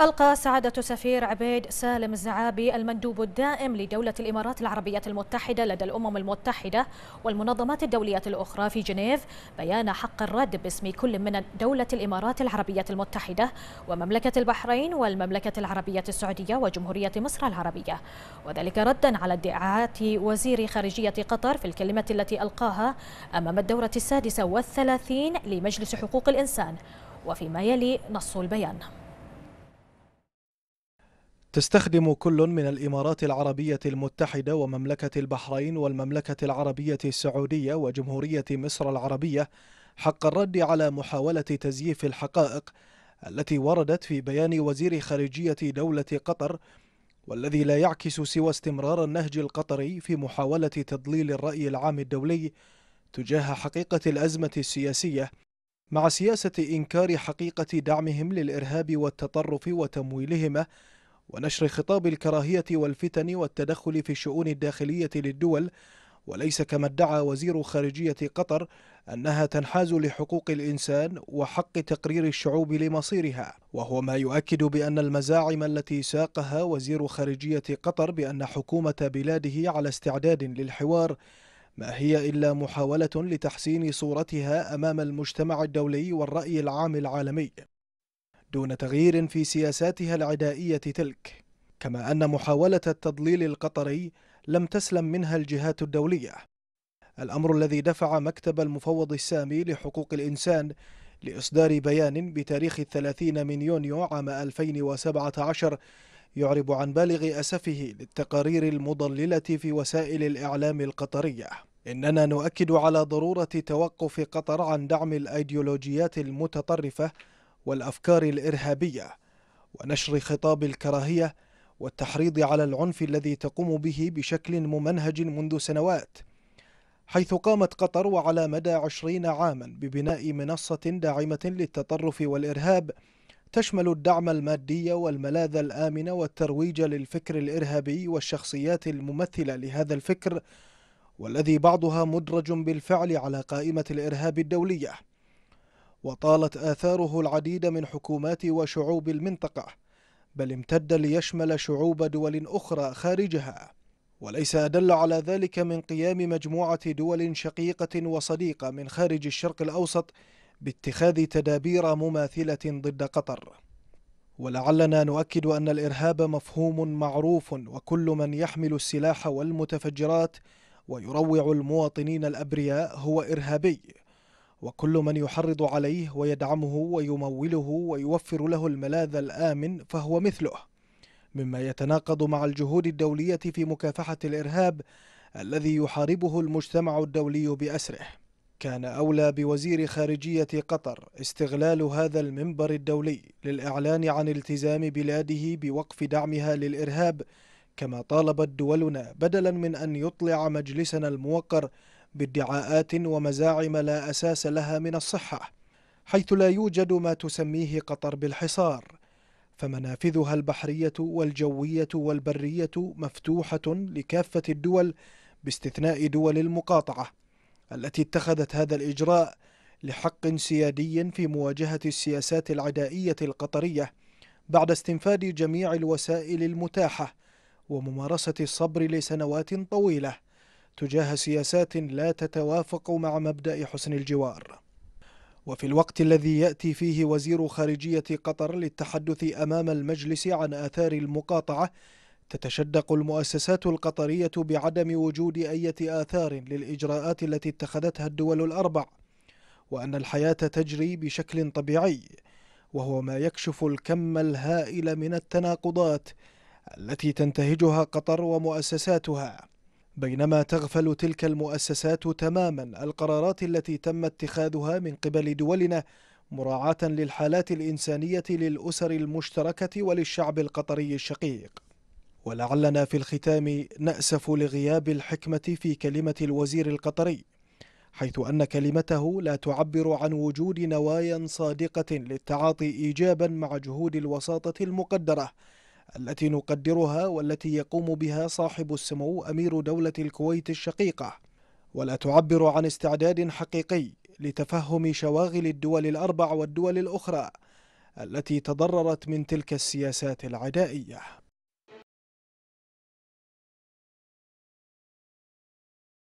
ألقى سعادة سفير عبيد سالم الزعابي المندوب الدائم لدولة الإمارات العربية المتحدة لدى الأمم المتحدة والمنظمات الدولية الأخرى في جنيف بيان حق الرد باسم كل من دولة الإمارات العربية المتحدة ومملكة البحرين والمملكة العربية السعودية وجمهورية مصر العربية. وذلك ردا على ادعاءات وزير خارجية قطر في الكلمة التي ألقاها أمام الدورة السادسة والثلاثين لمجلس حقوق الإنسان. وفيما يلي نص البيان. تستخدم كل من الإمارات العربية المتحدة ومملكة البحرين والمملكة العربية السعودية وجمهورية مصر العربية حق الرد على محاولة تزييف الحقائق التي وردت في بيان وزير خارجية دولة قطر والذي لا يعكس سوى استمرار النهج القطري في محاولة تضليل الرأي العام الدولي تجاه حقيقة الأزمة السياسية مع سياسة إنكار حقيقة دعمهم للإرهاب والتطرف وتمويلهما ونشر خطاب الكراهية والفتن والتدخل في الشؤون الداخلية للدول وليس كما ادعى وزير خارجية قطر أنها تنحاز لحقوق الإنسان وحق تقرير الشعوب لمصيرها. وهو ما يؤكد بأن المزاعم التي ساقها وزير خارجية قطر بأن حكومة بلاده على استعداد للحوار ما هي إلا محاولة لتحسين صورتها أمام المجتمع الدولي والرأي العام العالمي. دون تغيير في سياساتها العدائية تلك كما أن محاولة التضليل القطري لم تسلم منها الجهات الدولية. الأمر الذي دفع مكتب المفوض السامي لحقوق الإنسان لإصدار بيان بتاريخ الثلاثين من يونيو عام 2017 يعرب عن بالغ أسفه للتقارير المضللة في وسائل الإعلام القطرية. إننا نؤكد على ضرورة توقف قطر عن دعم الأيديولوجيات المتطرفة والأفكار الإرهابية ونشر خطاب الكراهية والتحريض على العنف الذي تقوم به بشكل ممنهج منذ سنوات حيث قامت قطر وعلى مدى عشرين عاما ببناء منصة داعمة للتطرف والإرهاب تشمل الدعم المادي والملاذ الآمن والترويج للفكر الإرهابي والشخصيات الممثلة لهذا الفكر والذي بعضها مدرج بالفعل على قائمة الإرهاب الدولية. وطالت آثاره العديد من حكومات وشعوب المنطقة بل امتد ليشمل شعوب دول أخرى خارجها. وليس أدل على ذلك من قيام مجموعة دول شقيقة وصديقة من خارج الشرق الأوسط باتخاذ تدابير مماثلة ضد قطر. ولعلنا نؤكد أن الإرهاب مفهوم معروف وكل من يحمل السلاح والمتفجرات ويروع المواطنين الأبرياء هو إرهابي. وكل من يحرض عليه ويدعمه ويموله ويوفر له الملاذ الآمن فهو مثله. مما يتناقض مع الجهود الدولية في مكافحة الإرهاب الذي يحاربه المجتمع الدولي بأسره. كان أولى بوزير خارجية قطر استغلال هذا المنبر الدولي للإعلان عن التزام بلاده بوقف دعمها للإرهاب كما طالبت دولنا بدلا من أن يطلع مجلسنا الموقر بادعاءات ومزاعم لا أساس لها من الصحة حيث لا يوجد ما تسميه قطر بالحصار فمنافذها البحرية والجوية والبرية مفتوحة لكافة الدول باستثناء دول المقاطعة التي اتخذت هذا الإجراء لحق سيادي في مواجهة السياسات العدائية القطرية بعد استنفاد جميع الوسائل المتاحة وممارسة الصبر لسنوات طويلة. تجاه سياسات لا تتوافق مع مبدأ حسن الجوار. وفي الوقت الذي يأتي فيه وزير خارجية قطر للتحدث أمام المجلس عن آثار المقاطعة تتشدق المؤسسات القطرية بعدم وجود أي آثار للإجراءات التي اتخذتها الدول الأربع وأن الحياة تجري بشكل طبيعي وهو ما يكشف الكم الهائل من التناقضات التي تنتهجها قطر ومؤسساتها. بينما تغفل تلك المؤسسات تماما القرارات التي تم اتخاذها من قبل دولنا مراعاة للحالات الإنسانية للأسر المشتركة وللشعب القطري الشقيق. ولعلنا في الختام نأسف لغياب الحكمة في كلمة الوزير القطري حيث أن كلمته لا تعبر عن وجود نوايا صادقة للتعاطي إيجابا مع جهود الوساطة المقدرة التي نقدرها والتي يقوم بها صاحب السمو أمير دولة الكويت الشقيقة. ولا تعبر عن استعداد حقيقي لتفهم شواغل الدول الأربع والدول الأخرى التي تضررت من تلك السياسات العدائية.